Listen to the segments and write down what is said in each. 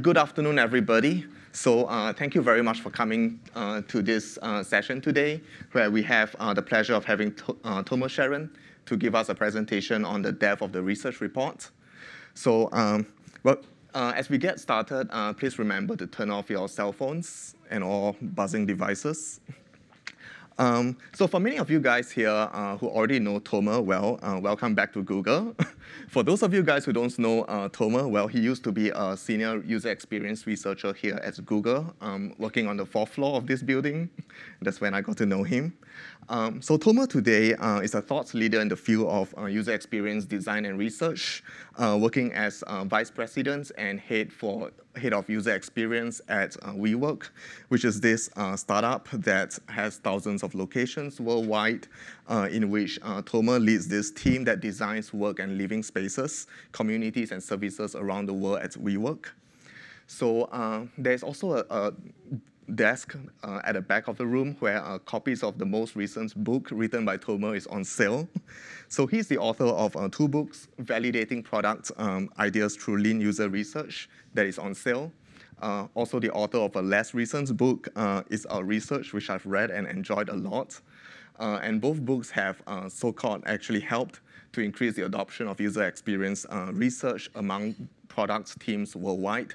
Good afternoon, everybody. So uh, thank you very much for coming uh, to this uh, session today, where we have uh, the pleasure of having to uh, Tomer Sharon to give us a presentation on the death of the research report. So um, well, uh, as we get started, please remember to turn off your cell phones and all buzzing devices. Um, so for many of you guys here who already know Tomer well, welcome back to Google. for those of you guys who don't know uh, well, he used to be a senior user experience researcher here at Google, um, working on the fourth floor of this building. That's when I got to know him. Um, so Tomer today uh, is a thought leader in the field of uh, user experience design and research, uh, working as vice president and head for head of user experience at uh, WeWork, which is this uh, startup that has thousands of locations worldwide, uh, in which uh, Tomer leads this team that designs work and living spaces, communities, and services around the world at WeWork. So uh, there's also a, a desk uh, at the back of the room where uh, copies of the most recent book written by Tomer is on sale. So he's the author of uh, two books, Validating Product um, Ideas Through Lean User Research, that is on sale. Uh, also the author of a less recent book, uh, It's Our Research, which I've read and enjoyed a lot. Uh, and both books have so-called actually helped to increase the adoption of user experience research among product teams worldwide.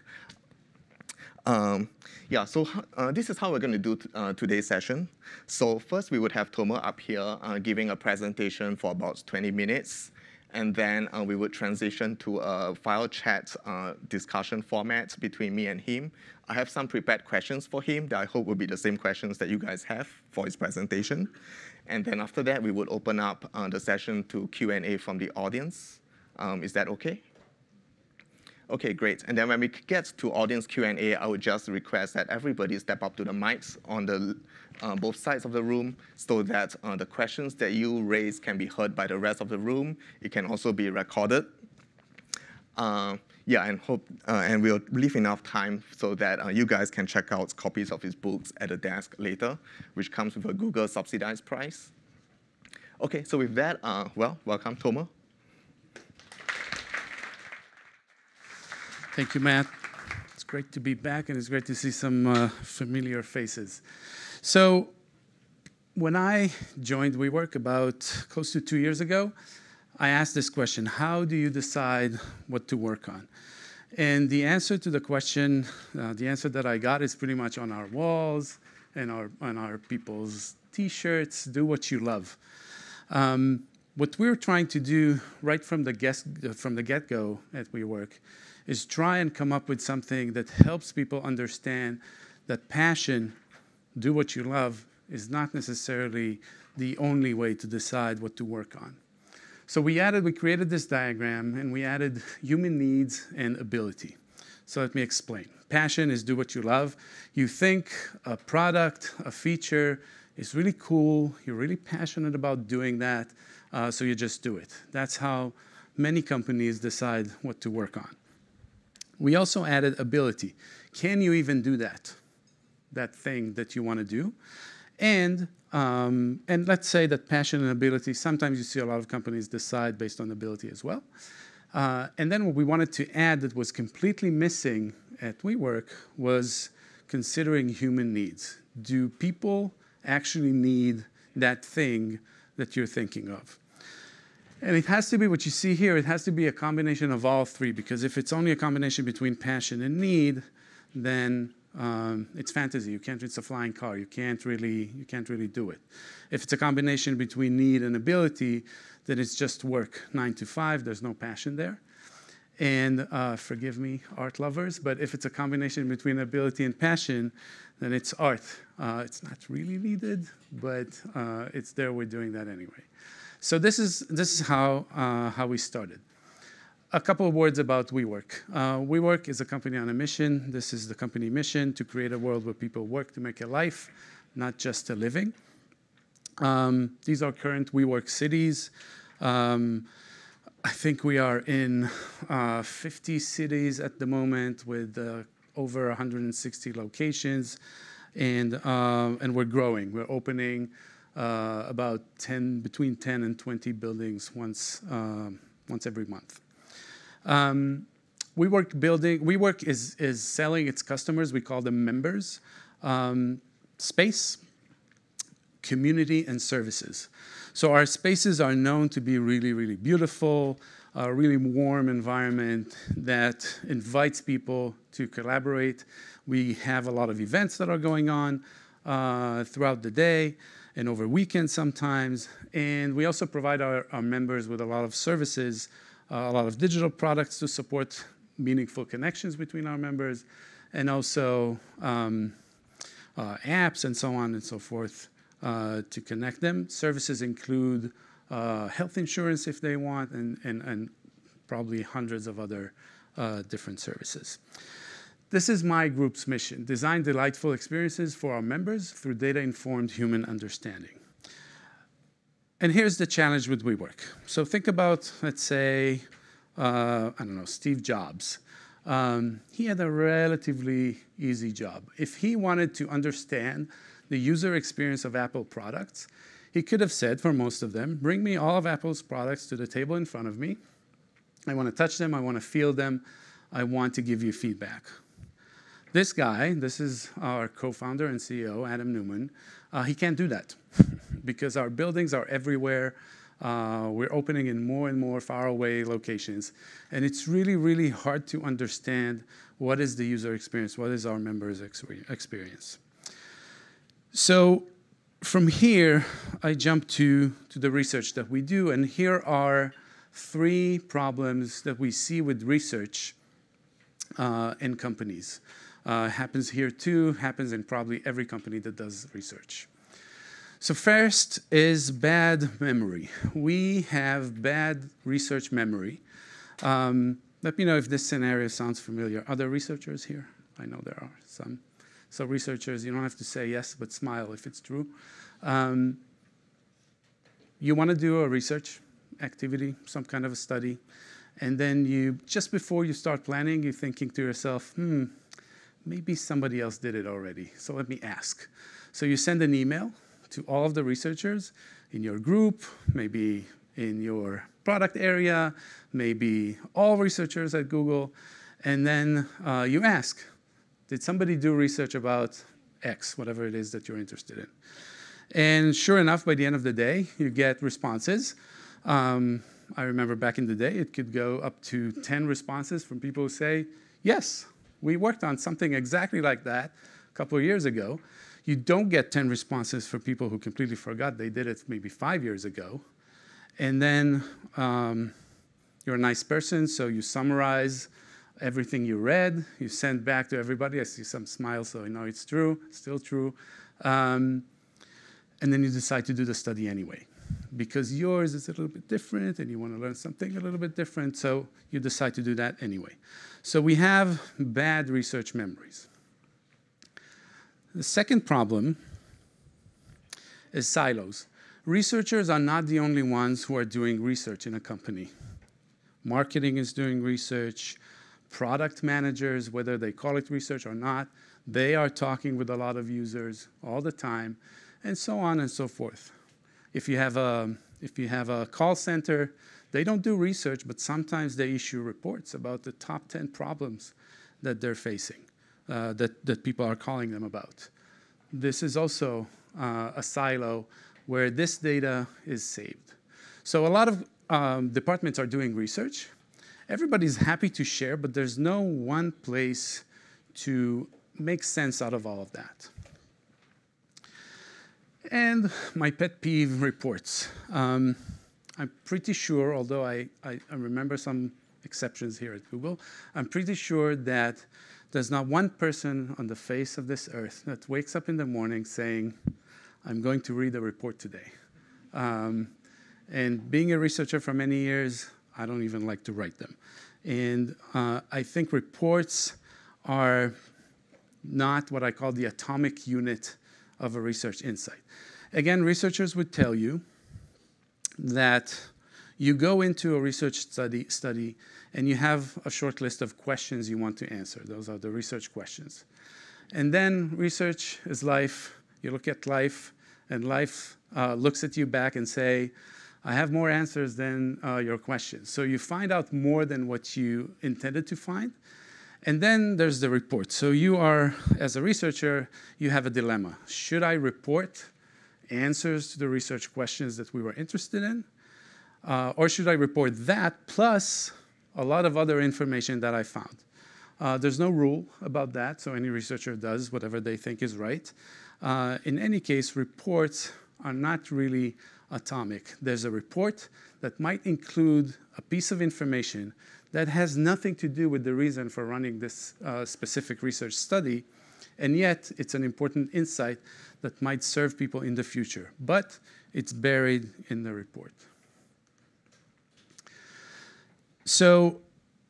Um, yeah, so uh, this is how we're going to do uh, today's session. So first, we would have Tomer up here uh, giving a presentation for about 20 minutes. And then uh, we would transition to a file chat uh, discussion format between me and him. I have some prepared questions for him that I hope will be the same questions that you guys have for his presentation. And then after that, we would open up uh, the session to Q&A from the audience. Um, is that OK? Okay, great. And then when we get to audience Q&A, I would just request that everybody step up to the mics on the uh, both sides of the room so that uh, the questions that you raise can be heard by the rest of the room. It can also be recorded. Yeah, and hope uh, and we'll leave enough time so that uh, you guys can check out copies of his books at the desk later, which comes with a Google subsidized price. Okay, so with that, uh, well, welcome, Tomer. Thank you, Matt. It's great to be back, and it's great to see some uh, familiar faces. So, when I joined WeWork about close to two years ago, I asked this question How do you decide what to work on? And the answer to the question, uh, the answer that I got is pretty much on our walls and our, on our people's t shirts do what you love. Um, what we're trying to do right from the, from the get go at WeWork is try and come up with something that helps people understand that passion, do what you love, is not necessarily the only way to decide what to work on. So we added, we created this diagram and we added human needs and ability. So let me explain. Passion is do what you love. You think a product, a feature is really cool, you're really passionate about doing that, uh, so you just do it. That's how many companies decide what to work on. We also added ability. Can you even do that? That thing that you want to do? And, um, and let's say that passion and ability, sometimes you see a lot of companies decide based on ability as well. Uh, and then what we wanted to add that was completely missing at WeWork was considering human needs. Do people actually need that thing that you're thinking of? And it has to be what you see here, it has to be a combination of all three, because if it's only a combination between passion and need, then um, it's fantasy. You can't, it's a flying car. You can't really, you can't really do it. If it's a combination between need and ability, then it's just work nine to five. There's no passion there. And uh, forgive me, art lovers, but if it's a combination between ability and passion, then it's art. Uh, it's not really needed, but uh, it's there. We're doing that anyway. So this is, this is how, uh, how we started. A couple of words about WeWork. Uh, WeWork is a company on a mission. This is the company mission to create a world where people work to make a life, not just a living. Um, these are current WeWork cities. Um, I think we are in uh, 50 cities at the moment with uh, over 160 locations, and, uh, and we're growing. We're opening uh, about 10, between 10 and 20 buildings once, uh, once every month. Um, WeWork building, WeWork is, is selling its customers, we call them members, um, space, community, and services. So our spaces are known to be really, really beautiful, a really warm environment that invites people to collaborate. We have a lot of events that are going on uh, throughout the day and over weekends sometimes. And we also provide our, our members with a lot of services, a lot of digital products to support meaningful connections between our members, and also um, uh, apps and so on and so forth uh, to connect them. Services include uh, health insurance if they want, and, and, and probably hundreds of other uh, different services. This is my group's mission, design delightful experiences for our members through data-informed human understanding. And here's the challenge with WeWork. So think about, let's say, uh, I don't know, Steve Jobs. Um, he had a relatively easy job. If he wanted to understand the user experience of Apple products, he could have said for most of them, bring me all of Apple's products to the table in front of me. I want to touch them, I want to feel them, I want to give you feedback. This guy, this is our co-founder and CEO, Adam Neumann, uh, he can't do that because our buildings are everywhere. Uh, we're opening in more and more faraway locations. And it's really, really hard to understand what is the user experience, what is our members' experience. So from here, I jump to, to the research that we do. And here are three problems that we see with research uh, in companies. Uh, happens here too, happens in probably every company that does research. So first is bad memory. We have bad research memory. Um, let me know if this scenario sounds familiar. Are there researchers here? I know there are some. So researchers, you don't have to say yes, but smile if it's true. Um, you want to do a research activity, some kind of a study, and then you, just before you start planning, you're thinking to yourself, hmm, maybe somebody else did it already, so let me ask. So you send an email to all of the researchers in your group, maybe in your product area, maybe all researchers at Google, and then uh, you ask, did somebody do research about X, whatever it is that you're interested in? And sure enough, by the end of the day, you get responses. Um, I remember back in the day, it could go up to 10 responses from people who say, yes, we worked on something exactly like that a couple of years ago. You don't get 10 responses for people who completely forgot they did it maybe five years ago. And then um, you're a nice person, so you summarize everything you read, you send back to everybody. I see some smiles, so I know it's true, still true. Um, and then you decide to do the study anyway because yours is a little bit different and you want to learn something a little bit different, so you decide to do that anyway. So we have bad research memories. The second problem is silos. Researchers are not the only ones who are doing research in a company. Marketing is doing research, product managers, whether they call it research or not, they are talking with a lot of users all the time, and so on and so forth. If you have a, if you have a call center, they don't do research, but sometimes they issue reports about the top 10 problems that they're facing, uh, that, that people are calling them about. This is also uh, a silo where this data is saved. So a lot of um, departments are doing research. Everybody's happy to share, but there's no one place to make sense out of all of that. And my pet peeve reports. Um, I'm pretty sure, although I, I, I, remember some exceptions here at Google, I'm pretty sure that there's not one person on the face of this earth that wakes up in the morning saying, I'm going to read a report today. Um, and being a researcher for many years, I don't even like to write them. And uh, I think reports are not what I call the atomic unit of a research insight. Again, researchers would tell you that you go into a research study, study and you have a short list of questions you want to answer. Those are the research questions. And then research is life. You look at life, and life uh, looks at you back and say, I have more answers than uh, your questions. So you find out more than what you intended to find. And then there's the report. So you are, as a researcher, you have a dilemma. Should I report answers to the research questions that we were interested in? Uh, or should I report that plus a lot of other information that I found? Uh, there's no rule about that, so any researcher does whatever they think is right. Uh, in any case, reports are not really atomic. There's a report that might include a piece of information that has nothing to do with the reason for running this uh, specific research study, and yet it's an important insight that might serve people in the future, but it's buried in the report. So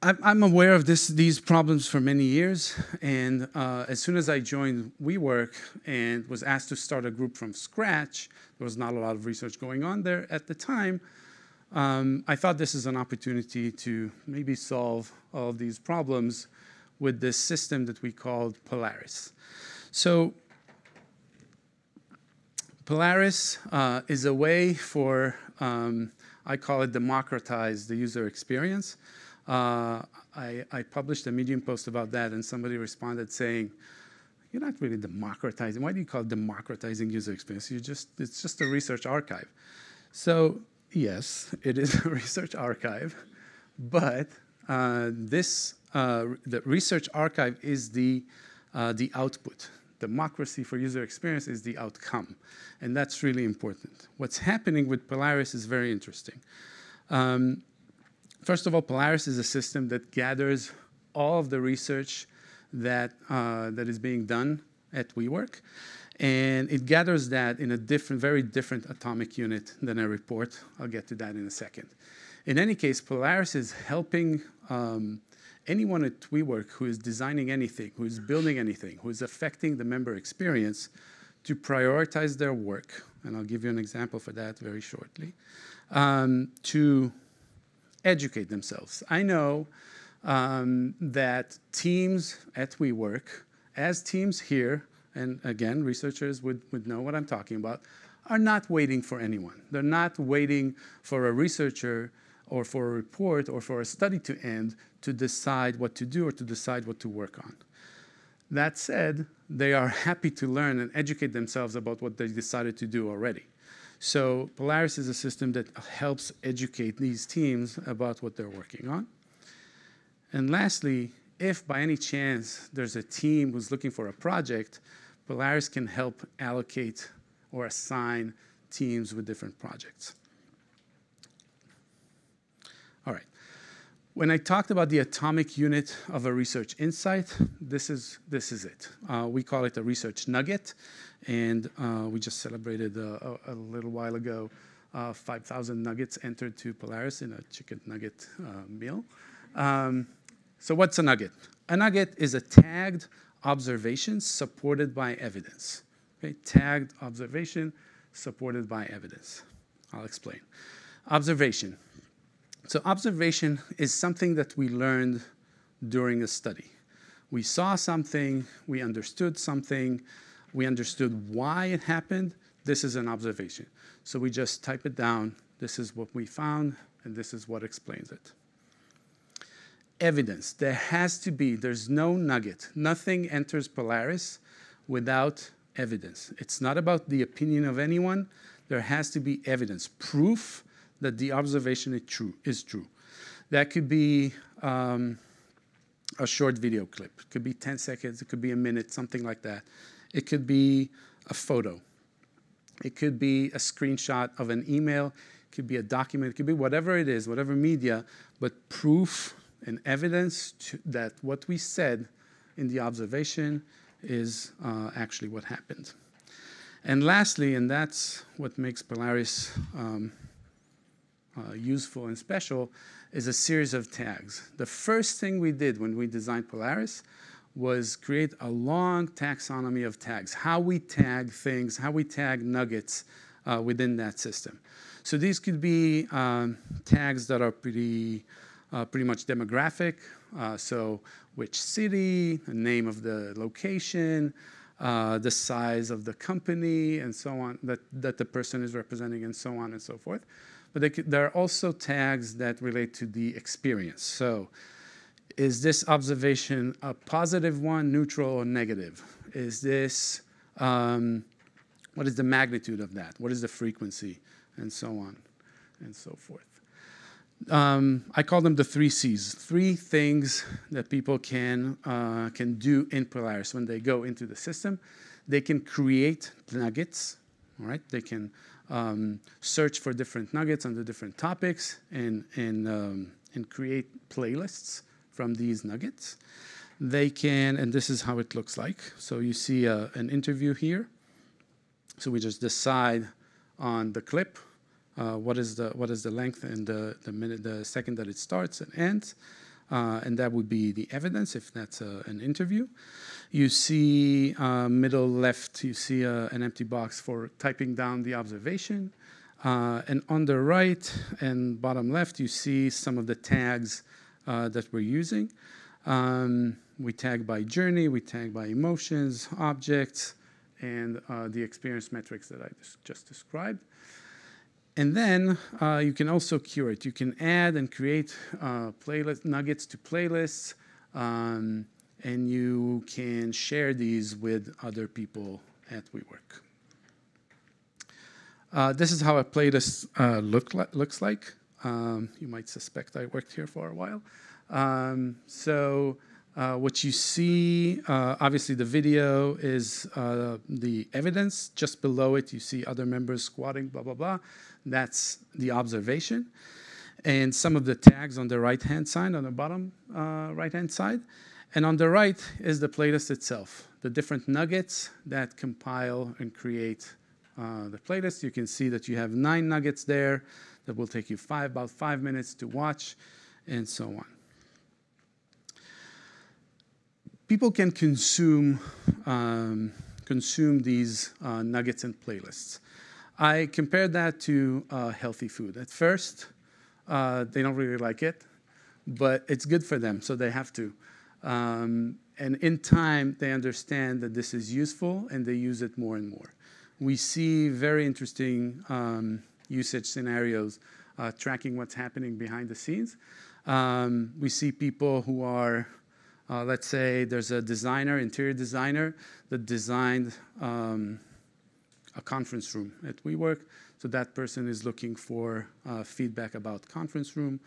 I'm aware of this, these problems for many years, and uh, as soon as I joined WeWork and was asked to start a group from scratch, there was not a lot of research going on there at the time. Um, I thought this is an opportunity to maybe solve all of these problems with this system that we called Polaris. So Polaris uh, is a way for, um, I call it democratize the user experience. Uh, I, I, published a Medium post about that, and somebody responded saying, "You're not really democratizing. Why do you call democratizing user experience? You just it's just a research archive." So yes, it is a research archive, but uh, this uh, the research archive is the uh, the output. Democracy for user experience is the outcome, and that's really important. What's happening with Polaris is very interesting. Um, First of all, Polaris is a system that gathers all of the research that, uh, that is being done at WeWork. And it gathers that in a different, very different atomic unit than a report. I'll get to that in a second. In any case, Polaris is helping um, anyone at WeWork who is designing anything, who is building anything, who is affecting the member experience to prioritize their work. And I'll give you an example for that very shortly. Um, to educate themselves. I know um, that teams at WeWork, as teams here, and again, researchers would, would know what I'm talking about, are not waiting for anyone. They're not waiting for a researcher or for a report or for a study to end to decide what to do or to decide what to work on. That said, they are happy to learn and educate themselves about what they decided to do already. So Polaris is a system that helps educate these teams about what they're working on. And lastly, if by any chance there's a team who's looking for a project, Polaris can help allocate or assign teams with different projects. All right. When I talked about the atomic unit of a research insight, this is, this is it. Uh, we call it a research nugget. And uh, we just celebrated uh, a, a, little while ago uh, 5,000 nuggets entered to Polaris in a chicken nugget meal. Um, so what's a nugget? A nugget is a tagged observation supported by evidence. Okay, tagged observation supported by evidence. I'll explain. Observation. So observation is something that we learned during a study. We saw something, we understood something, we understood why it happened. This is an observation. So we just type it down. This is what we found, and this is what explains it. Evidence. There has to be, there's no nugget. Nothing enters Polaris without evidence. It's not about the opinion of anyone. There has to be evidence, proof that the observation is true. Is true. That could be um, a short video clip. It could be 10 seconds. It could be a minute, something like that. It could be a photo. It could be a screenshot of an email. It could be a document. It could be whatever it is, whatever media, but proof and evidence to, that what we said in the observation is uh, actually what happened. And lastly, and that's what makes Polaris um, uh, useful and special, is a series of tags. The first thing we did when we designed Polaris was create a long taxonomy of tags, how we tag things, how we tag nuggets uh, within that system. So these could be um, tags that are pretty, uh, pretty much demographic. Uh, so which city, the name of the location, uh, the size of the company, and so on, that, that the person is representing, and so on and so forth. but there are also tags that relate to the experience. So is this observation a positive one, neutral, or negative? Is this, um, what is the magnitude of that? What is the frequency? And so on and so forth. Um, I call them the three C's. Three things that people can uh, can do in Polaris when they go into the system. They can create nuggets. All right, they can um, search for different nuggets under different topics and and um, and create playlists from these nuggets. They can, and this is how it looks like. So you see uh, an interview here. So we just decide on the clip uh, what is the what is the length and the the minute the second that it starts and ends, uh, and that would be the evidence if that's uh, an interview. You see uh, middle left, you see uh, an empty box for typing down the observation, and on the right and bottom left, you see some of the tags that we're using. Um, we tag by journey, we tag by emotions, objects, and the experience metrics that I just described. And then uh, you can also curate. You can add and create uh, playlist nuggets to playlists, um, and you can share these with other people at WeWork. Uh, this is how a playlist uh, look li looks like. Um, you might suspect I worked here for a while. Um, so uh, what you see, uh, obviously the video is uh, the evidence. Just below it, you see other members squatting, blah, blah, blah. That's the observation. And some of the tags on the right-hand side, on the bottom uh, right-hand side. And on the right is the playlist itself, the different nuggets that compile and create uh, the playlist. You can see that you have nine nuggets there that will take you five, about five minutes to watch, and so on. People can consume, um, consume these uh, nuggets and playlists. I compared that to uh, healthy food. At first, uh, they don't really like it, but it's good for them, so they have to. Um, and in time, they understand that this is useful and they use it more and more. We see very interesting um, usage scenarios uh, tracking what's happening behind the scenes. Um, we see people who are, uh, let's say, there's a designer, interior designer, that designed um, a conference room at WeWork. So that person is looking for uh, feedback about conference room.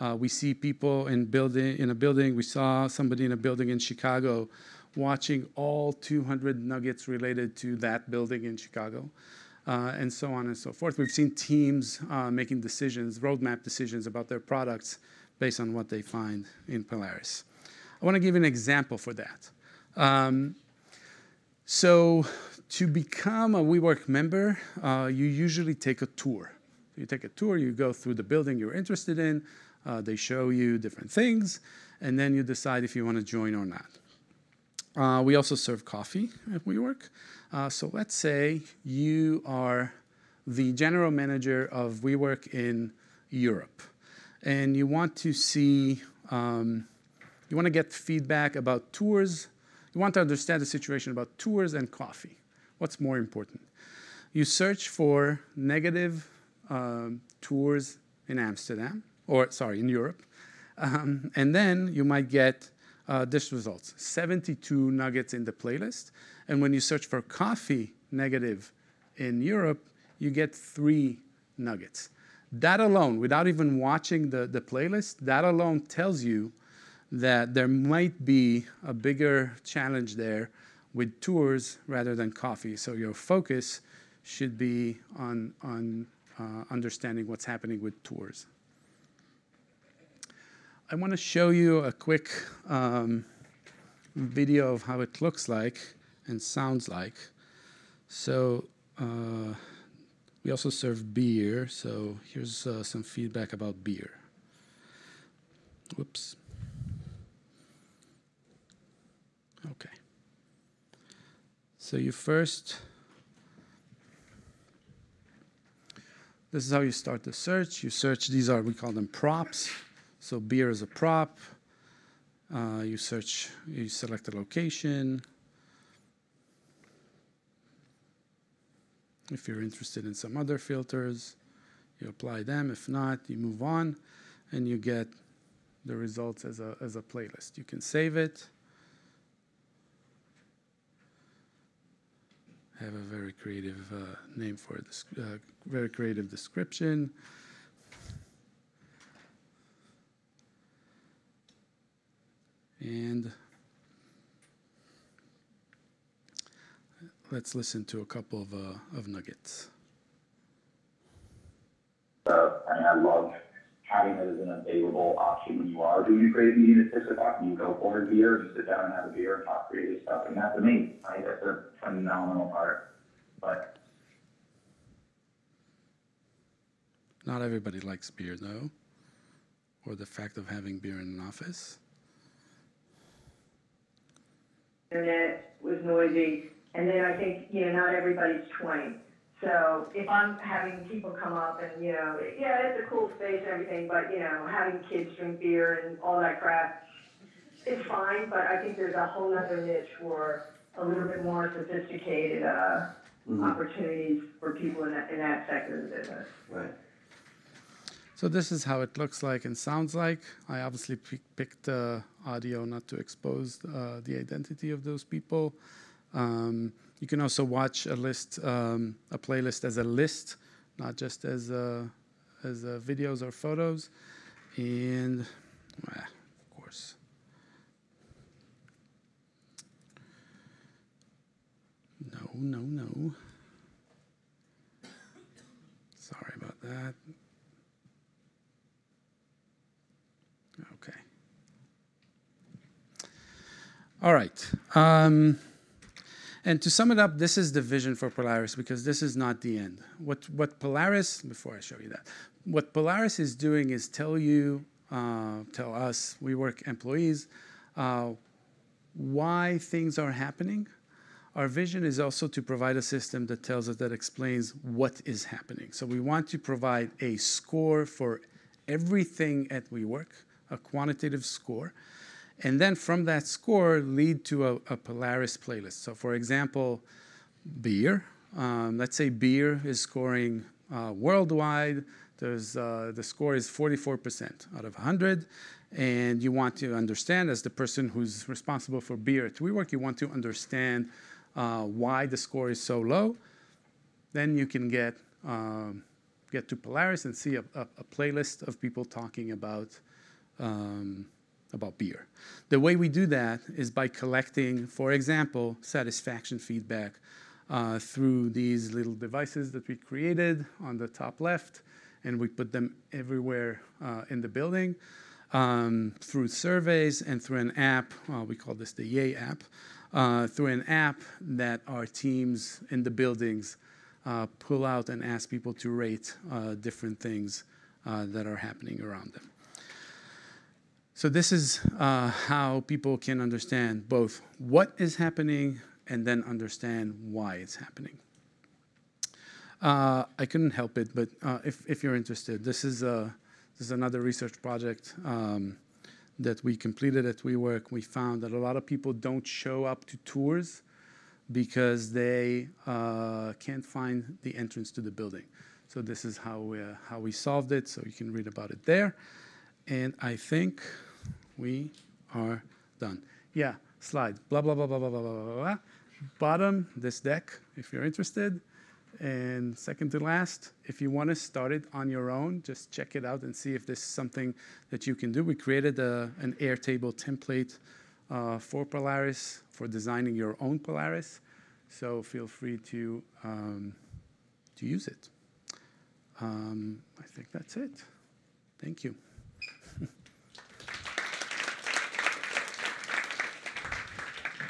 Uh, we see people in building in a building. We saw somebody in a building in Chicago watching all 200 nuggets related to that building in Chicago, uh, and so on and so forth. We've seen teams uh, making decisions, roadmap decisions about their products based on what they find in Polaris. I want to give an example for that. Um, so to become a WeWork member, uh, you usually take a tour. You take a tour, you go through the building you're interested in, uh, they show you different things, and then you decide if you want to join or not. Uh, we also serve coffee at WeWork. Uh, so let's say you are the general manager of WeWork in Europe, and you want to see, um, you want to get feedback about tours. You want to understand the situation about tours and coffee. What's more important? You search for negative um, tours in Amsterdam, or sorry, in Europe, um, and then you might get uh, this results 72 nuggets in the playlist. And when you search for coffee negative in Europe, you get three nuggets. That alone, without even watching the, the playlist, that alone tells you that there might be a bigger challenge there with tours rather than coffee. So your focus should be on, on uh, understanding what's happening with tours. I want to show you a quick um, video of how it looks like and sounds like. So uh, we also serve beer, so here's uh, some feedback about beer. Whoops. Okay. So you first, this is how you start the search. You search, these are, we call them props. So beer is a prop. Uh, you search, you select a location. If you're interested in some other filters, you apply them. If not, you move on, and you get the results as a, as a playlist. You can save it. Have a very creative uh, name for it, uh, very creative description. And let's listen to a couple of, uh, of nuggets. Uh, I mean, I love having it as an available option when you are doing a creative meeting at six o'clock. You go order beer, and sit down and have a beer and talk creative stuff, and that's amazing. Right? That's a phenomenal part. But Not everybody likes beer, though, or the fact of having beer in an office. internet was noisy, and then I think, you know, not everybody's twenty. So if I'm having people come up and, you know, yeah, it's a cool space and everything, but, you know, having kids drink beer and all that crap, it's fine, but I think there's a whole other niche for a little bit more sophisticated, uh, opportunities for people in that, in that sector of the business. right. So this is how it looks like and sounds like. I obviously p- picked uh, audio not to expose uh, the identity of those people. Um, you can also watch a list, um, a playlist as a list, not just as uh, as uh, videos or photos. And ah, of course, no, no, no. Sorry about that. Okay. All right. Um, and to sum it up, this is the vision for Polaris because this is not the end. What, what Polaris, before I show you that, what Polaris is doing is tell you, uh, tell us, WeWork employees, uh, why things are happening. Our vision is also to provide a system that tells us, that explains what is happening. So we want to provide a score for everything at WeWork, a quantitative score, and then from that score lead to a, a Polaris playlist. So for example, beer. Um, let's say beer is scoring uh, worldwide. There's, uh, the score is 44% out of 100. And you want to understand, as the person who's responsible for beer at WeWork, you want to understand uh, why the score is so low. Then you can get, um, get to Polaris and see a, a, a playlist of people talking about um, about beer. The way we do that is by collecting, for example, satisfaction feedback uh, through these little devices that we created on the top left, and we put them everywhere uh, in the building um, through surveys and through an app. Uh, we call this the Yay app. Uh, through an app that our teams in the buildings uh, pull out and ask people to rate uh, different things that are happening around them. So this is uh, how people can understand both what is happening and then understand why it's happening. Uh, I couldn't help it, but uh, if, if you're interested, this is, a, this is another research project um, that we completed at WeWork. We found that a lot of people don't show up to tours because they uh, can't find the entrance to the building. So this is how we, uh, how we solved it, so you can read about it there. And I think we are done. Yeah, slide. Blah, blah, blah, blah, blah, blah, blah, blah. Bottom, this deck, if you're interested. And second to last, if you want to start it on your own, just check it out and see if this is something that you can do. We created a, an Airtable template uh, for Polaris, for designing your own Polaris. So feel free to, um, to use it. Um, I think that's it. Thank you.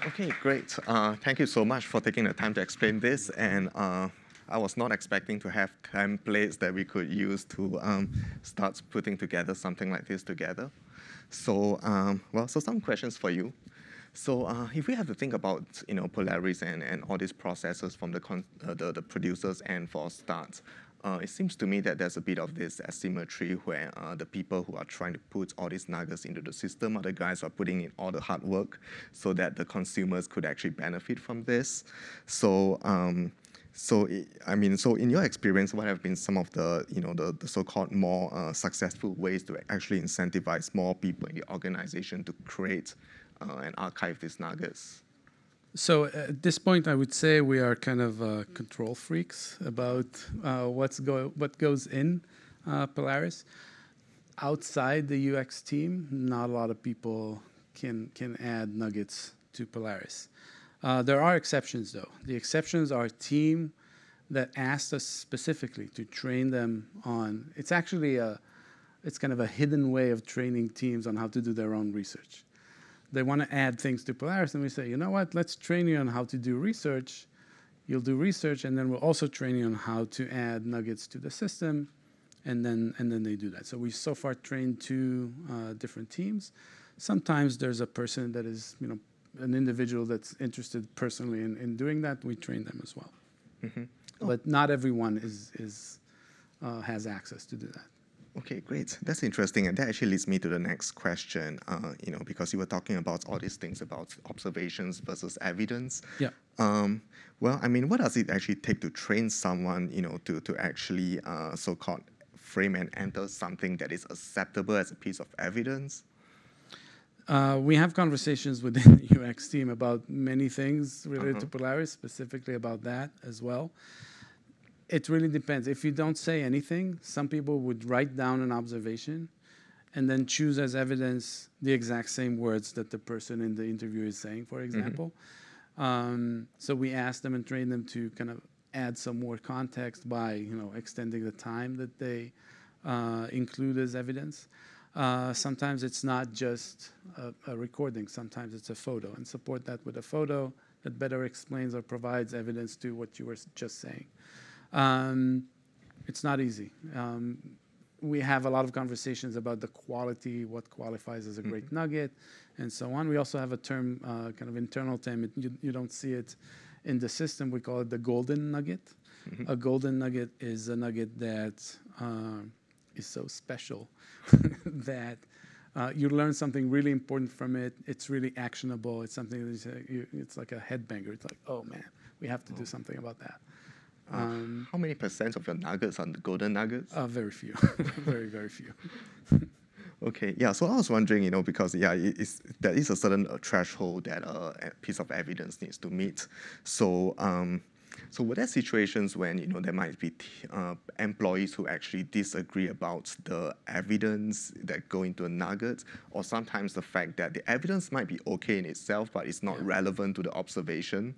Okay, great. Uh, thank you so much for taking the time to explain this. And uh, I was not expecting to have templates that we could use to um, start putting together something like this together. So, um, well, so some questions for you. So uh, if we have to think about, you know, Polaris and, and all these processes from the, uh, the, the producers and for start, uh, it seems to me that there's a bit of this asymmetry where uh, the people who are trying to put all these nuggets into the system are the guys who are putting in all the hard work so that the consumers could actually benefit from this. So um, So, I mean, so in your experience, what have been some of the, you know, the, the so-called more uh, successful ways to actually incentivize more people in the organization to create uh, and archive these nuggets? So at this point, I would say we are kind of uh, control freaks about uh, what's go what goes in uh, Polaris. Outside the UX team, not a lot of people can can add nuggets to Polaris. Uh, there are exceptions, though. The exceptions are a team that asked us specifically to train them on. It's actually a, it's kind of a hidden way of training teams on how to do their own research. They want to add things to Polaris, and we say, you know what? Let's train you on how to do research. You'll do research, and then we'll also train you on how to add nuggets to the system, and then and then they do that. So we so far trained two uh, different teams. Sometimes there's a person that is, you know, an individual that's interested personally in, in doing that, we train them as well. Mm-hmm. Oh. But not everyone is, is, uh, has access to do that. Okay, great. That's interesting, and that actually leads me to the next question. Uh, you know, because you were talking about all these things about observations versus evidence. Yeah. Um, well, I mean, what does it actually take to train someone, you know, to to actually uh, so-called frame and enter something that is acceptable as a piece of evidence? Uh, we have conversations within the UX team about many things related uh-huh. to Polaris, specifically about that as well. It really depends. If you don't say anything, some people would write down an observation and then choose as evidence the exact same words that the person in the interview is saying, for mm-hmm. example. Mm-hmm. Um, so we ask them and train them to kind of add some more context by, you know, extending the time that they uh, include as evidence. Uh, sometimes it's not just a, a, recording, sometimes it's a photo, and support that with a photo that better explains or provides evidence to what you were just saying. Um, it's not easy. Um, we have a lot of conversations about the quality, what qualifies as a great mm-hmm. nugget, and so on. We also have a term, uh, kind of internal term, it, you, you, don't see it in the system, we call it the golden nugget. Mm-hmm. A golden nugget is a nugget that uh, is so special that uh, you learn something really important from it. It's really actionable. It's something that you, it's like a headbanger. It's like, oh man, we have to oh. do something about that. Uh, um, how many percent of your nuggets are the golden nuggets? Uh, very few, very very few. okay, yeah. So I was wondering, you know, because yeah, it is, there is a certain uh, threshold that uh, a piece of evidence needs to meet. So um, so were there situations when you know there might be uh, employees who actually disagree about the evidence that go into a nugget, or sometimes the fact that the evidence might be okay in itself, but it's not yeah. relevant to the observation?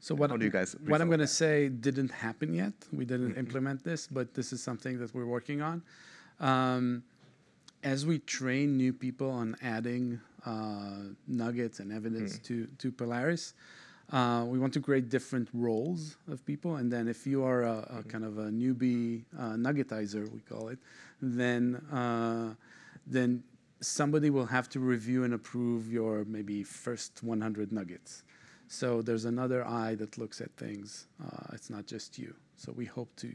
So what, How do you guys what I'm going to say didn't happen yet. We didn't mm-hmm. implement this, but this is something that we're working on. Um, as we train new people on adding uh, nuggets and evidence mm. to, to Polaris, uh, we want to create different roles of people, and then if you are a, a mm-hmm. kind of a newbie uh, nuggetizer, we call it, then uh, then somebody will have to review and approve your maybe first 100 nuggets. So there's another eye that looks at things. Uh, it's not just you. So we hope to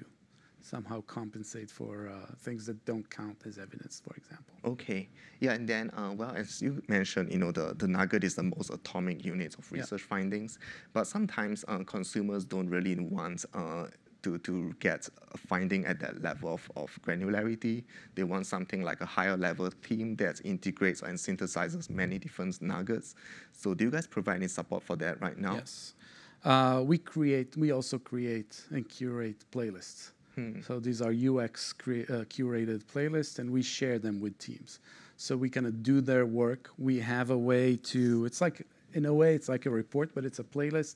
somehow compensate for uh, things that don't count as evidence, for example. Okay. Yeah, and then, uh, well, as you mentioned, you know, the, the nugget is the most atomic unit of research yeah. findings, but sometimes uh, consumers don't really want uh, to, to get a finding at that level of, of granularity. They want something like a higher level theme that integrates and synthesizes many different nuggets. So do you guys provide any support for that right now? Yes. Uh, we create, we also create and curate playlists. Hmm. So these are UX uh, curated playlists, and we share them with teams. So we kind of do their work. We have a way to. It's like, in a way, it's like a report, but it's a playlist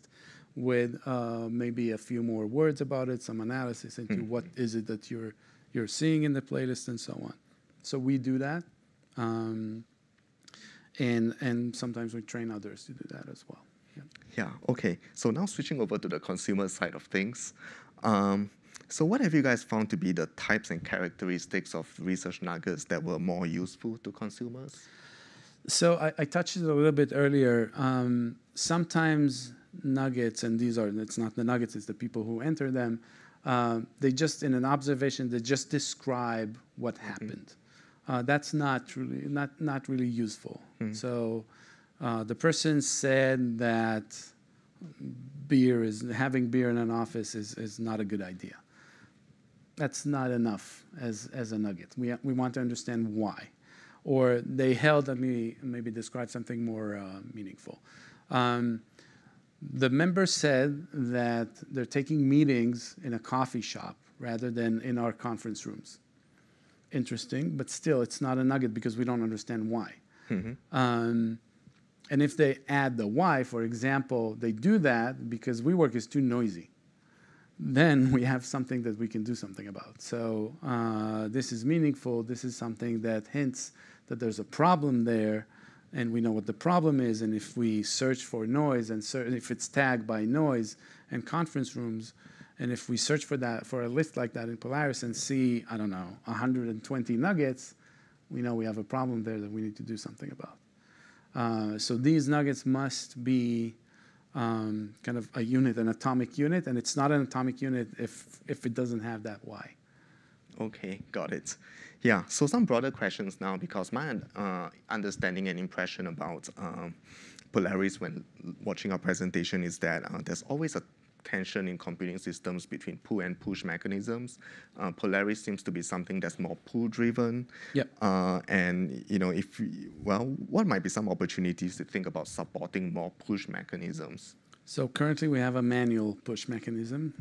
with uh, maybe a few more words about it, some analysis into hmm. what is it that you're you're seeing in the playlist, and so on. So we do that, um, and and sometimes we train others to do that as well. Yeah. yeah. Okay. So now switching over to the consumer side of things. Um, so what have you guys found to be the types and characteristics of research nuggets that were more useful to consumers? So I, I touched it a little bit earlier. Um, sometimes nuggets, and these are, it's not the nuggets, it's the people who enter them, uh, they just, in an observation, they just describe what mm-hmm. happened. Uh, that's not really, not, not really useful. Mm-hmm. So uh, the person said that beer is having beer in an office is, is not a good idea. That's not enough as, as a nugget. We, we want to understand why. Or they held, let me maybe describe something more uh, meaningful. Um, the members said that they're taking meetings in a coffee shop rather than in our conference rooms. Interesting, but still, it's not a nugget because we don't understand why. Um, and if they add the why, for example, they do that because WeWork is too noisy. Then we have something that we can do something about. So uh, this is meaningful. This is something that hints that there's a problem there, and we know what the problem is. And if we search for noise, and cer- if it's tagged by noise and conference rooms, and if we search for that for a list like that in Polaris and see, I don't know, 120 nuggets, we know we have a problem there that we need to do something about. Uh, so these nuggets must be um, kind of a unit, an atomic unit, and it's not an atomic unit if if it doesn't have that why. Okay, got it. Yeah, so some broader questions now because my uh, understanding and impression about um, Polaris when watching our presentation is that uh, there's always a tension in computing systems between pull and push mechanisms. Uh, Polaris seems to be something that's more pull driven. Yep. Uh, and you know, if we, well, what might be some opportunities to think about supporting more push mechanisms? So currently we have a manual push mechanism.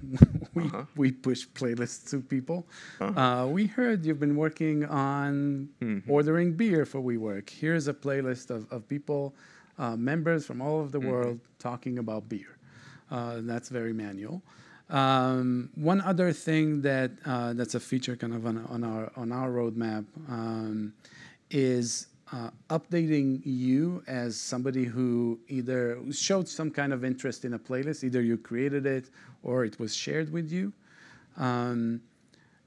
we, we push playlists to people. Uh, we heard you've been working on ordering beer for WeWork. Here's a playlist of, of people, uh, members from all over the world talking about beer. Uh, that's very manual. Um, one other thing that uh, that's a feature kind of on, on our on our roadmap um, is uh, updating you as somebody who either showed some kind of interest in a playlist, either you created it or it was shared with you. Um,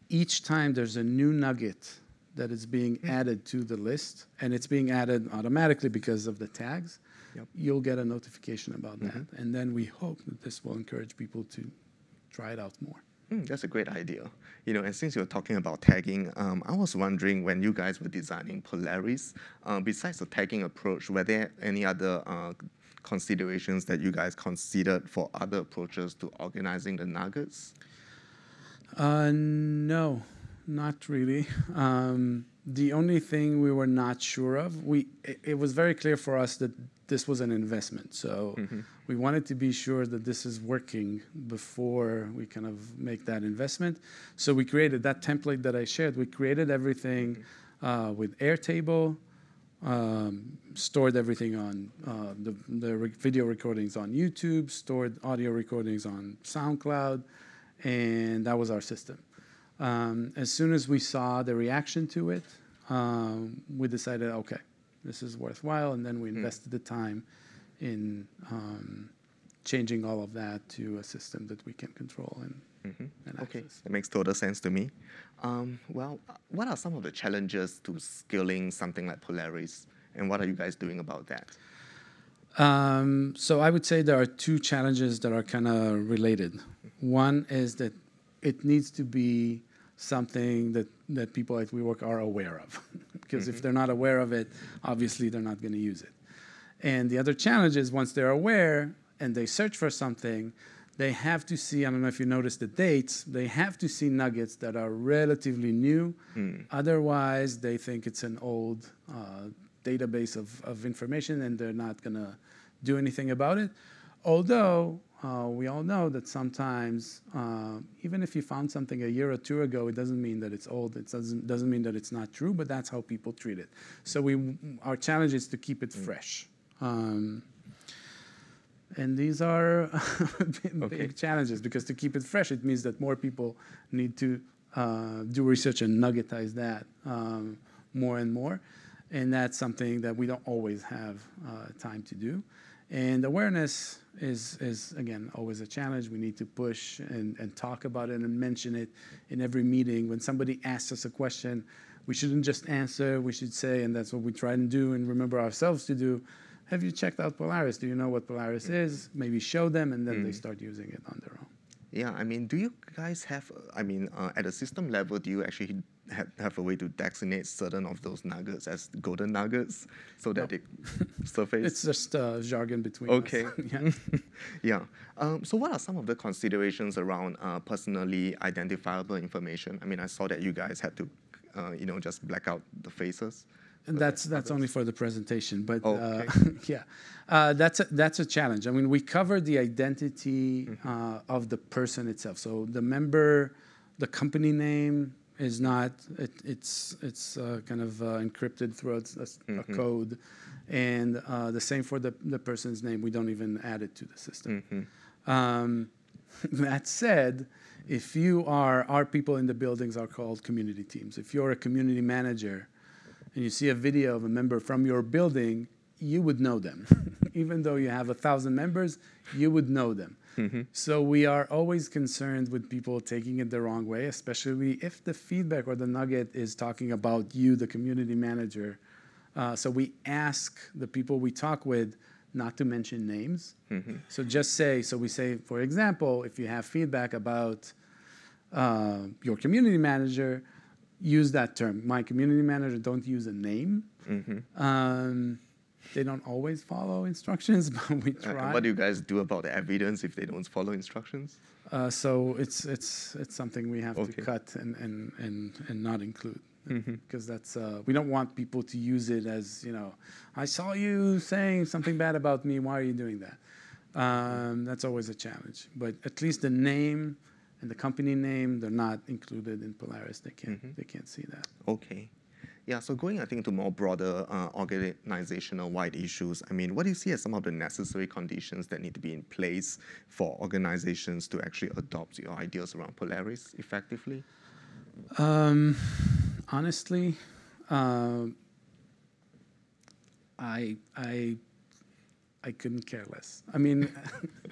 each time there's a new nugget that is being added to the list, and it's being added automatically because of the tags, Yep. you'll get a notification about that. And then we hope that this will encourage people to try it out more. Mm, that's a great idea. You know, and since you're talking about tagging, um, I was wondering when you guys were designing Polaris, uh, besides the tagging approach, were there any other uh, considerations that you guys considered for other approaches to organizing the nuggets? Uh, no, not really. Um, the only thing we were not sure of, we it, it was very clear for us that this was an investment. So we wanted to be sure that this is working before we kind of make that investment. So we created that template that I shared. We created everything uh, with Airtable, um, stored everything on uh, the, the re- video recordings on YouTube, stored audio recordings on SoundCloud, and that was our system. Um, as soon as we saw the reaction to it, um, we decided, okay, this is worthwhile, and then we invested the time in um, changing all of that to a system that we can control and, and Okay, access. that makes total sense to me. Um, well, what are some of the challenges to scaling something like Polaris, and what are you guys doing about that? Um, so I would say there are two challenges that are kind of related. One is that it needs to be something that, that people at WeWork are aware of. because if they're not aware of it, obviously they're not going to use it. And the other challenge is once they're aware and they search for something, they have to see, I don't know if you noticed the dates, they have to see nuggets that are relatively new. Otherwise, they think it's an old uh, database of, of information and they're not going to do anything about it. Although uh, we all know that sometimes, uh, even if you found something a year or two ago, it doesn't mean that it's old. It doesn't, doesn't mean that it's not true, but that's how people treat it. So we, our challenge is to keep it fresh. Um, and these are big, Okay. big challenges because to keep it fresh, it means that more people need to uh, do research and nuggetize that um, more and more. And that's something that we don't always have uh, time to do. And awareness is, is, again, always a challenge. We need to push and, and talk about it and mention it in every meeting. When somebody asks us a question, we shouldn't just answer. We should say, and that's what we try and do and remember ourselves to do. Have you checked out Polaris? Do you know what Polaris is? Maybe show them, and then they start using it on their own. Yeah, I mean, do you guys have, I mean, uh, at a system level, do you actually have, have a way to designate certain of those nuggets as golden nuggets so that they surface? It's just uh, jargon between Okay. us. yeah. Yeah. Um, so, what are some of the considerations around uh, personally identifiable information? I mean, I saw that you guys had to, uh, you know, just black out the faces. And that's that's only for the presentation, but Oh, uh, okay. yeah, uh, that's a, that's a challenge. I mean, we cover the identity Mm-hmm. uh, of the person itself. So the member, the company name is not. It, it's it's uh, kind of uh, encrypted through a Mm-hmm. code, and uh, the same for the the person's name. We don't even add it to the system. Mm-hmm. Um, that said, if you are, our people in the buildings are called community teams. If you're a community manager and you see a video of a member from your building, you would know them. Even though you have a thousand members, you would know them. So we are always concerned with people taking it the wrong way, especially if the feedback or the nugget is talking about you, the community manager. Uh, so we ask the people we talk with not to mention names. So just say, so we say, for example, if you have feedback about uh, your community manager, use that term. My community manager, don't use a name. Um, they don't always follow instructions, but we Uh, and what do you guys do about the evidence if they don't follow instructions? Uh, so it's it's it's something we have Okay. to cut and and and, and not include Mm-hmm. because that's uh, we don't want people to use it as you know I saw you saying something bad about me. Why are you doing that? Um, that's always a challenge. But at least the name and the company name they're not included in Polaris. They can't Mm-hmm. they can't see that. Okay. Yeah, so going, I think, to more broader uh, organizational wide issues, I mean, what do you see as some of the necessary conditions that need to be in place for organizations to actually adopt your ideas around Polaris effectively? Um, honestly, um, I I I couldn't care less. I mean,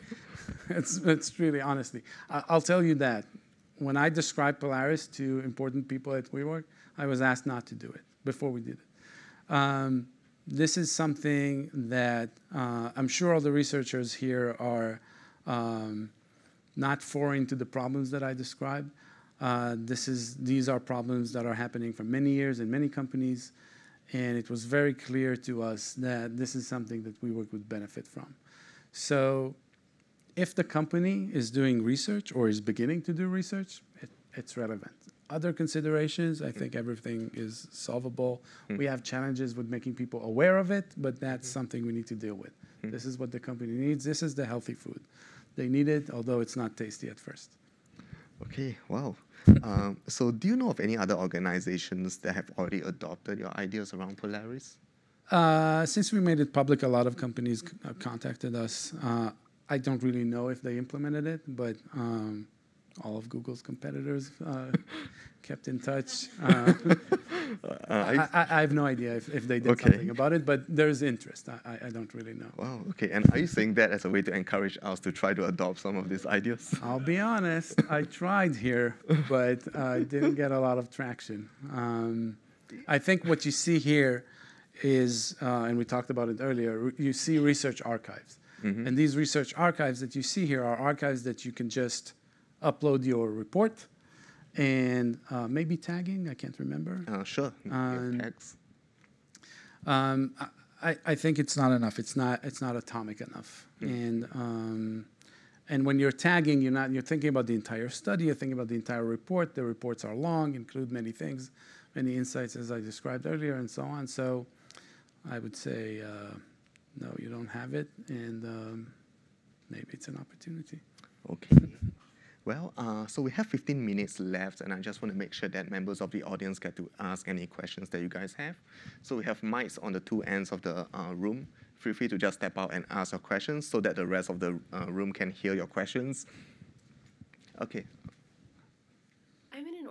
it's it's really honestly. I, I'll tell you that when I describe Polaris to important people at WeWork, I was asked not to do it before we did it. Um, this is something that uh, I'm sure all the researchers here are um, not foreign to the problems that I described. Uh, this is, these are problems that are happening for many years in many companies, and it was very clear to us that this is something that WeWork would benefit from. So if the company is doing research or is beginning to do research, it, it's relevant. Other considerations, I think everything is solvable. We have challenges with making people aware of it, but that's something we need to deal with. This is what the company needs. This is the healthy food. They need it, although it's not tasty at first. Okay, wow. um, so, do you know of any other organizations that have already adopted your ideas around Polaris? Uh, since we made it public, a lot of companies c- uh, contacted us. Uh, I don't really know if they implemented it, but um, all of Google's competitors uh, kept in touch. Uh, Uh, I- I, I, I have no idea if, if they did Okay. something about it, but there's interest. I, I- I don't really know. wow, okay. And are you saying that as a way to encourage us to try to adopt some of these ideas? I'll be honest, I tried here, but I didn't get a lot of traction. Um, I think what you see here is, uh, and we talked about it earlier, you see research archives. And these research archives that you see here are archives that you can just upload your report and uh, maybe tagging, I can't remember. Uh, sure. Um, tags. Um, I, I think it's not enough. It's not it's not atomic enough. And um, and when you're tagging, you're not you're thinking about the entire study. You're thinking about the entire report. The reports are long, include many things, many insights, as I described earlier, and so on. So I would say uh, no, you don't have it, and um, maybe it's an opportunity. Okay. Well, uh, so we have 15 minutes left, and I just want to make sure that members of the audience get to ask any questions that you guys have. So we have mics on the two ends of the uh, room. Feel free to just step out and ask your questions so that the rest of the uh, room can hear your questions. Okay.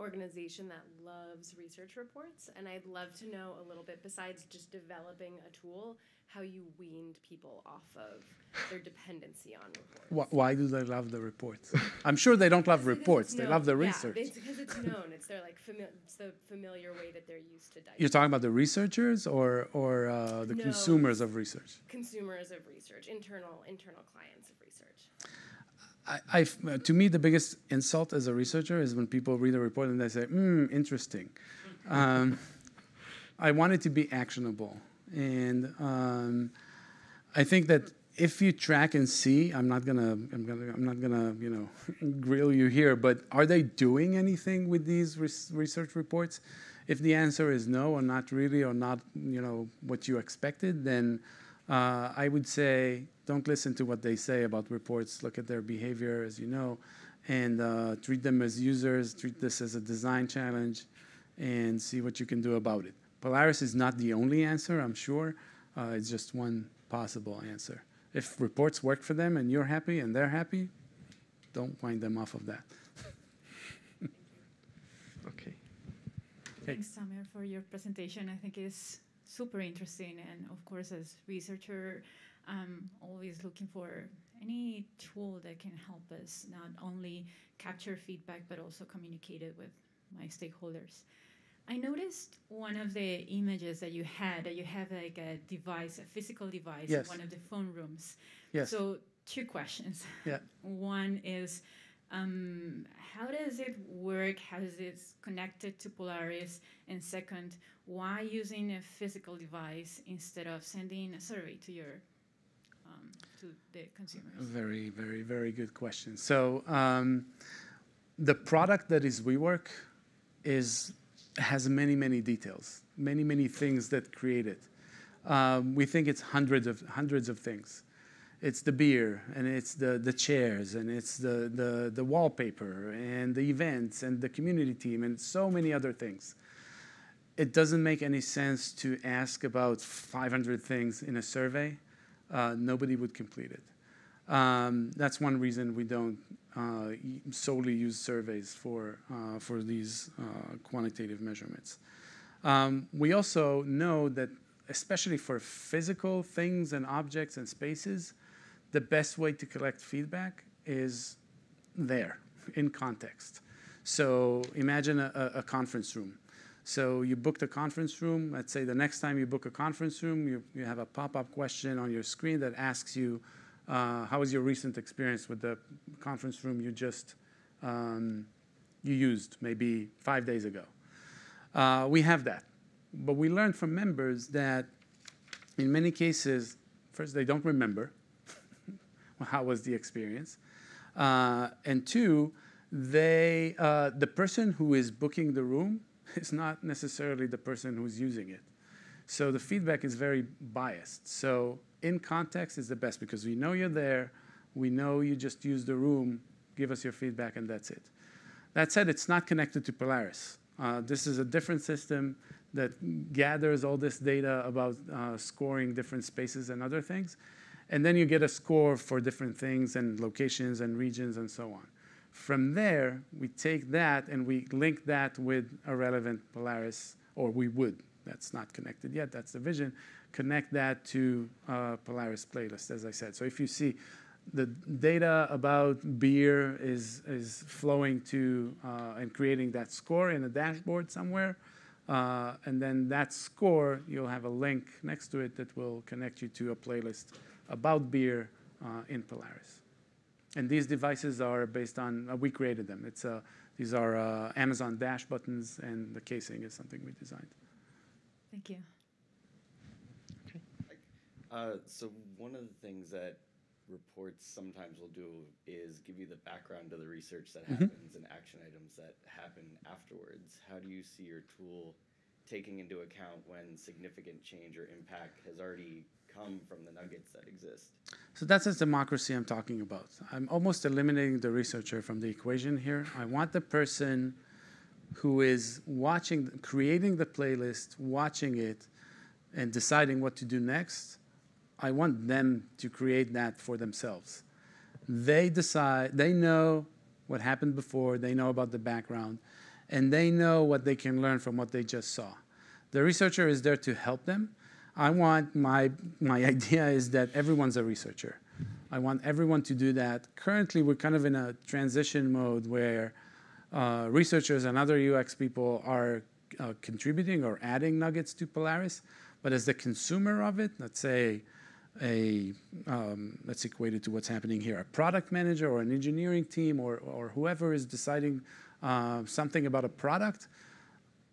I'm in an organization that loves research reports, and I'd love to know a little bit, besides just developing a tool, how you weaned people off of their dependency on reports. Why, why do they love the reports? I'm sure they don't love reports. They love the known- research. Yeah, it's because it's known. It's their like fami- it's the familiar way that they're used to You're talking about the researchers or or uh, the No. consumers of research? Consumers of research, internal internal clients of research. I, to me, the biggest insult as a researcher is when people read a report and they say, hmm, interesting. Um, I want it to be actionable. And um, I think that if you track and see, I'm not gonna, I'm gonna, I'm not gonna, you know, grill you here, but are they doing anything with these res research reports? If the answer is no, or not really, or not, you know, what you expected, then uh, I would say don't listen to what they say about reports. Look at their behavior, as you know, and uh, treat them as users. Treat this as a design challenge, and see what you can do about it. Polaris is not the only answer, I'm sure. Uh, it's just one possible answer. If reports work for them and you're happy and they're happy, don't wind them off of that. okay. Thanks, Samir, for your presentation. I think it's super interesting. And of course, as researcher, I'm always looking for any tool that can help us not only capture feedback, but also communicate it with my stakeholders. I noticed one of the images that you had that you have like a device, a physical device yes. in one of the phone rooms. Yes. So two questions. Yeah. One is um, how does it work? How is it connected to Polaris? And second, why using a physical device instead of sending a survey to your um, to the consumers? Very, very, very good question. So um, the product that is WeWork is has many, many details, many, many things that create it. Um, we think it's hundreds of hundreds of things. It's the beer, and it's the, the chairs, and it's the, the, the wallpaper, and the events, and the community team, and so many other things. It doesn't make any sense to ask about 500 things in a survey. Uh, nobody would complete it. Um, that's one reason we don't uh, solely use surveys for, uh, for these uh, quantitative measurements. Um, we also know that, especially for physical things and objects and spaces, the best way to collect feedback is there, in context. So imagine a, a conference room. So you booked a conference room. Let's say the next time you book a conference room, you, you have a pop-up question on your screen that asks you, uh, how was your recent experience with the conference room you just um, you used maybe five days ago? Uh, we have that, but we learned from members that in many cases, first they don't remember how was the experience, uh, and two, they uh, the person who is booking the room is not necessarily the person who's using it. So the feedback is very biased. So in context is the best because we know you're there, we know you just use the room, give us your feedback, and that's it. That said, it's not connected to Polaris. Uh, this is a different system that gathers all this data about uh, scoring different spaces and other things. And then you get a score for different things and locations and regions and so on. From there, we take that and we link that with a relevant Polaris, or we would. That's not connected yet. That's the vision connect that to uh, Polaris playlist, as I said. So if you see the data about beer is, is flowing to uh, and creating that score in a dashboard somewhere, uh, and then that score, you'll have a link next to it that will connect you to a playlist about beer uh, in Polaris. And these devices are based on, uh, we created them. It's, uh, these are uh, Amazon Dash buttons, and the casing is something we designed. Thank you. Uh, so one of the things that reports sometimes will do is give you the background to the research that Mm-hmm. happens and action items that happen afterwards. How do you see your tool taking into account when significant change or impact has already come from the nuggets that exist? So that's the democracy I'm talking about. I'm almost eliminating the researcher from the equation here. I want the person who is watching, creating the playlist, watching it, and deciding what to do next I want them to create that for themselves. They decide, they know what happened before, they know about the background, and they know what they can learn from what they just saw. The researcher is there to help them. I want my, my idea is that everyone's a researcher. I want everyone to do that. Currently, we're kind of in a transition mode where uh, researchers and other UX people are uh, contributing or adding nuggets to Polaris. But as the consumer of it, let's say a um, let's equate it to what's happening here a product manager or an engineering team or, or whoever is deciding uh, something about a product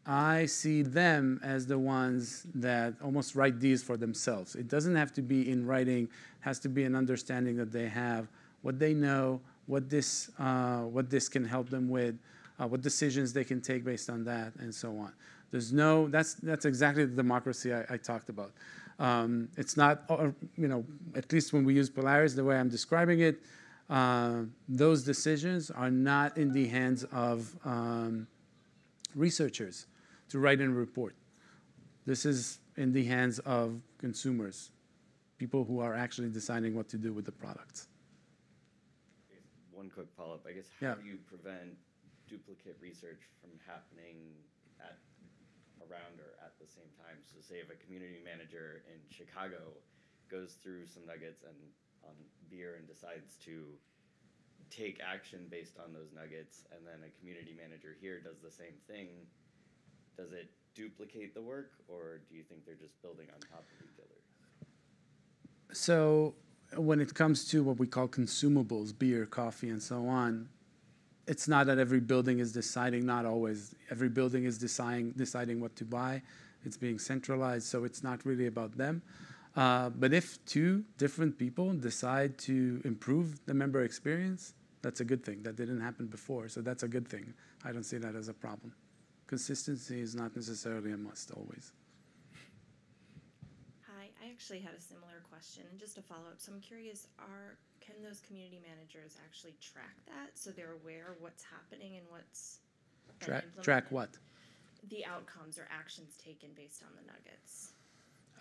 i see them as the ones that almost write these for themselves. It doesn't have to be in writing it has to be an understanding that they have what they know what this uh, what this can help them with uh, what decisions they can take based on that and so on. There's no that's that's exactly the democracy i, I talked about. Um, it's not, uh, you know, at least when we use Polaris, the way I'm describing it, uh, those decisions are not in the hands of um, researchers to write in a report. This is in the hands of consumers, people who are actually deciding what to do with the products. One quick follow-up, I guess, how Yeah. do you prevent duplicate research from happening at around or at the same time. So say if a community manager in Chicago goes through some nuggets and on beer and decides to take action based on those nuggets, and then a community manager here does the same thing, does it duplicate the work, or do you think they're just building on top of each other? So when it comes to what we call consumables, beer, coffee, and so on, it's not that every building is deciding, not always. Every building is deciding, deciding what to buy. It's being centralized, so it's not really about them. Uh, but if two different people decide to improve the member experience, that's a good thing. That didn't happen before, so that's a good thing. I don't see that as a problem. Consistency is not necessarily a must always. Hi, I actually had a similar question, and just a follow up. So I'm curious: Are can those community managers actually track that so they're aware of what's happening and what's Track, track what? The outcomes or actions taken based on the nuggets.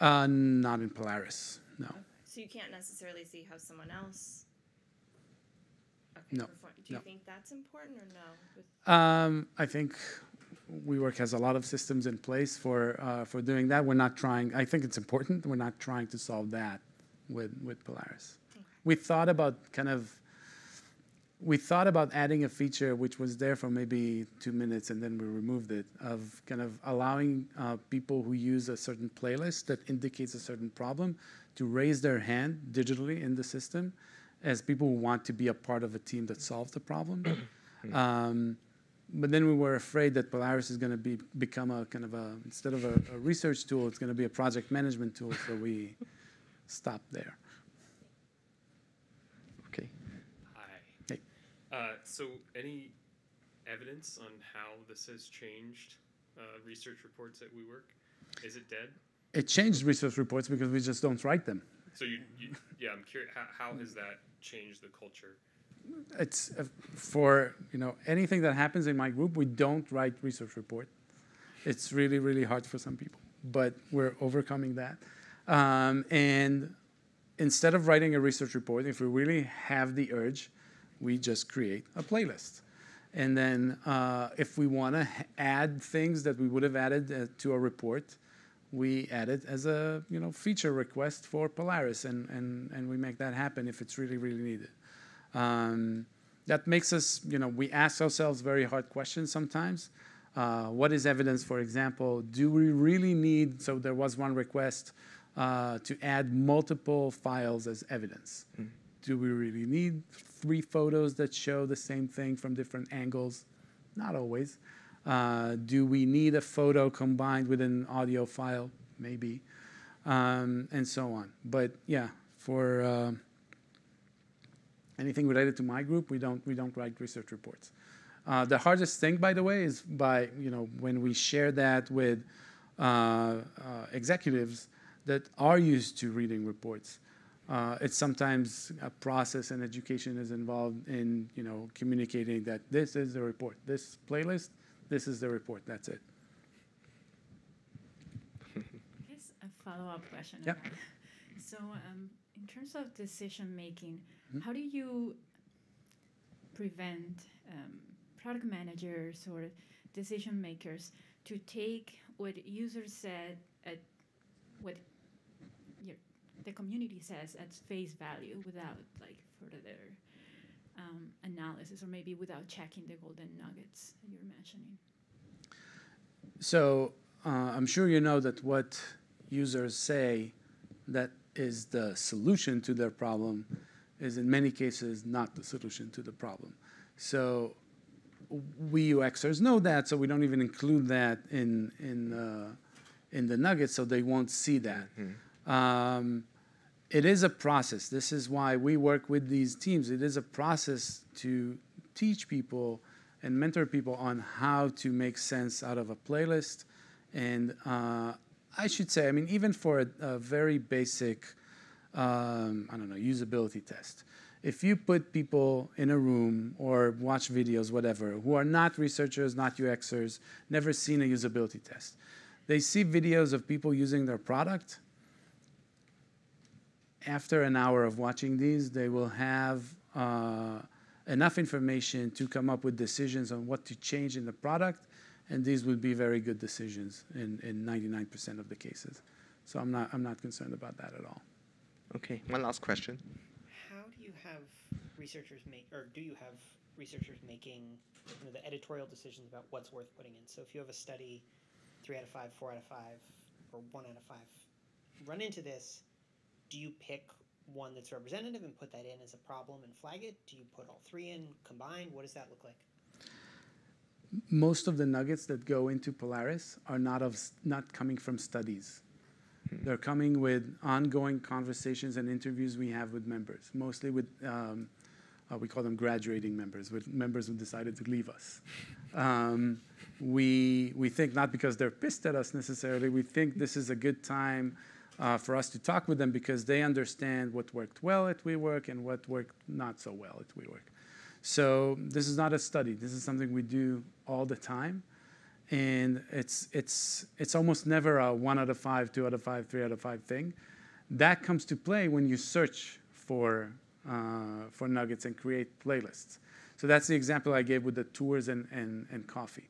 Uh, not in Polaris, no. So you can't necessarily see how someone else. Okay, No, perform- Do you no. think that's important or no? Um, I think WeWork has a lot of systems in place for uh, for doing that. We're not trying. I think it's important. We're not trying to solve that with with Polaris. We thought about kind of. We thought about adding a feature which was there for maybe two minutes and then we removed it of kind of allowing uh, people who use a certain playlist that indicates a certain problem to raise their hand digitally in the system as people who want to be a part of a team that solves the problem. um, but then we were afraid that Polaris is going to be become a kind of a instead of a, a research tool, it's going to be a project management tool. So we stopped there. Okay. Hi. Hey. Uh, so, any evidence on how this has changed uh, research reports at WeWork? Is it dead? It changed research reports because we just don't write them. So you, you yeah, I'm curious. How, how has that changed the culture? It's uh, for you know anything that happens in my group, we don't write research report. It's really really hard for some people, but we're overcoming that. Um, and instead of writing a research report, if we really have the urge, we just create a playlist. And then uh, if we want to add things that we would have added uh, to a report, we add it as a you know feature request for Polaris, and, and, and we make that happen if it's really really needed. Um, that makes us you know we ask ourselves very hard questions sometimes. Uh, what is evidence, for example? Do we really need? So there was one request uh, to add multiple files as evidence. Do we really need three photos that show the same thing from different angles? Not always. Uh, do we need a photo combined with an audio file? Maybe. Um, and so on. But yeah, for uh, anything related to my group, we don't, we don't write research reports. Uh, the hardest thing, by the way, is by, you know, when we share that with uh, uh, executives that are used to reading reports. Uh, it's sometimes a process and education is involved in, you know, communicating that this is the report, this playlist, this is the report, that's it. Here's a follow-up question. on Yep. that. So, um, in terms of decision making, Hmm? how do you prevent um, product managers or decision makers to take what users said at what your, the community says at face value without like further um, analysis or maybe without checking the golden nuggets that you're mentioning? So uh, I'm sure you know that what users say that is the solution to their problem is in many cases not the solution to the problem. So we UXers know that, so we don't even include that in in uh, in the nuggets, so they won't see that. Um, it is a process. This is why we work with these teams. It is a process to teach people and mentor people on how to make sense out of a playlist. And uh, I should say, I mean, even for a, a very basic, um, I don't know, usability test, if you put people in a room or watch videos, whatever, who are not researchers, not UXers, never seen a usability test, they see videos of people using their product. After an hour of watching these, they will have uh, enough information to come up with decisions on what to change in the product, and these would be very good decisions in, in 99% of the cases. So I'm not, I'm not concerned about that at all. Okay, one last question. How do you have researchers make, or do you have researchers making you know, the editorial decisions about what's worth putting in? So if you have a study, three out of five, four out of five, or one out of five, run into this, do you pick one that's representative and put that in as a problem and flag it? Do you put all three in combined? What does that look like? Most of the nuggets that go into Polaris are not of not coming from studies. They're coming with ongoing conversations and interviews we have with members, mostly with um, uh, we call them graduating members, with members who decided to leave us. Um, we we think not because they're pissed at us necessarily. We think this is a good time uh, for us to talk with them because they understand what worked well at WeWork and what worked not so well at WeWork. So this is not a study. This is something we do all the time, and it's it's it's almost never a one out of five, two out of five, three out of five thing. That comes to play when you search for uh, for nuggets and create playlists. So that's the example I gave with the tours and and, and coffee.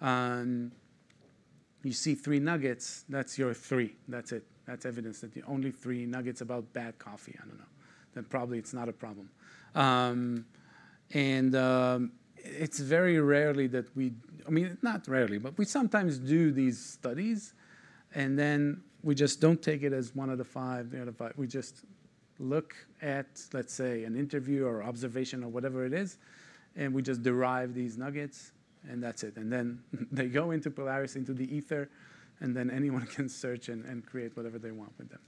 Um, you see three nuggets, that's your three. That's it. That's evidence that the only three nuggets about bad coffee. I don't know. Then probably it's not a problem. Um, and um, it's very rarely that we, I mean, not rarely, but we sometimes do these studies, and then we just don't take it as one of five, the other five. We just look at, let's say, an interview or observation or whatever it is, and we just derive these nuggets, and that's it. And then they go into Polaris, into the ether, and then anyone can search and, and create whatever they want with them.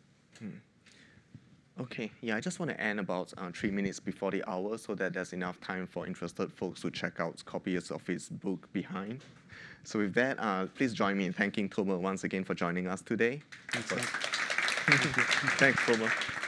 Okay, yeah, I just want to end about uh, three minutes before the hour so that there's enough time for interested folks to check out copies of his book behind. So with that, uh, please join me in thanking Tomer once again for joining us today. Thanks. Thanks, Tomer.